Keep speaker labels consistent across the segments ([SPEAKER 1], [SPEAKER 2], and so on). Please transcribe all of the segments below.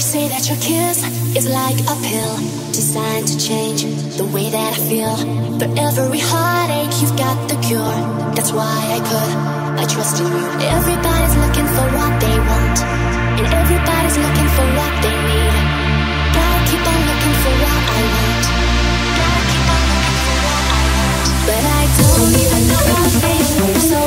[SPEAKER 1] They say that your kiss is like a pill designed to change the way that I feel. For every heartache, you've got the cure. That's why I put I trust in you. Everybody's looking for what they want, and everybody's looking for what they need. But I keep on looking for what I want. But I don't even know what they want.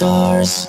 [SPEAKER 2] Stars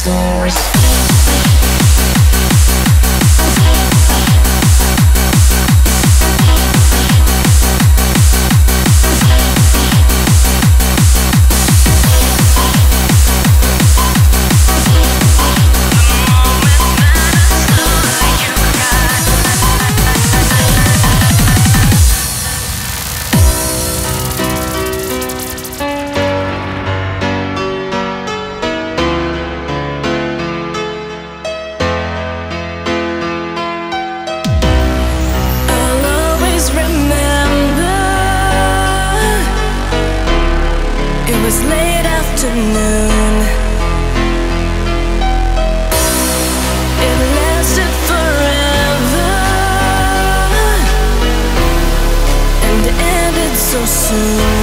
[SPEAKER 2] stories.
[SPEAKER 3] to